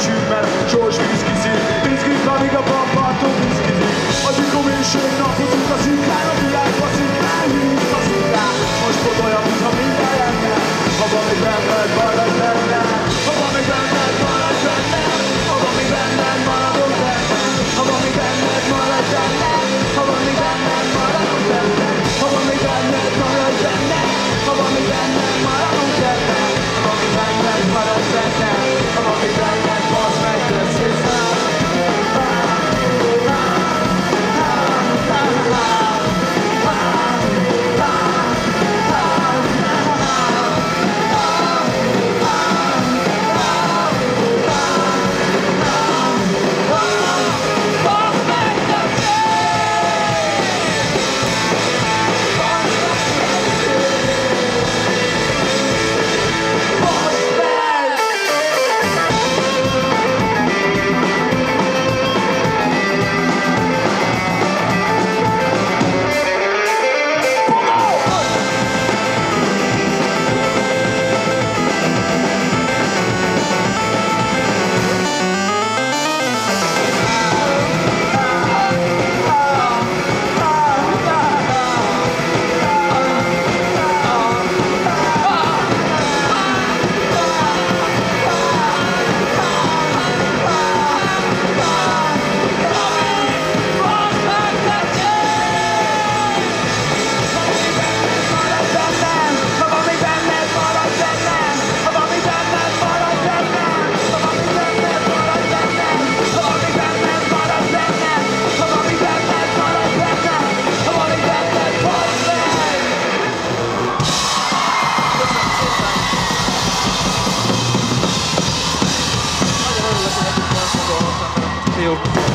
George aconteceu.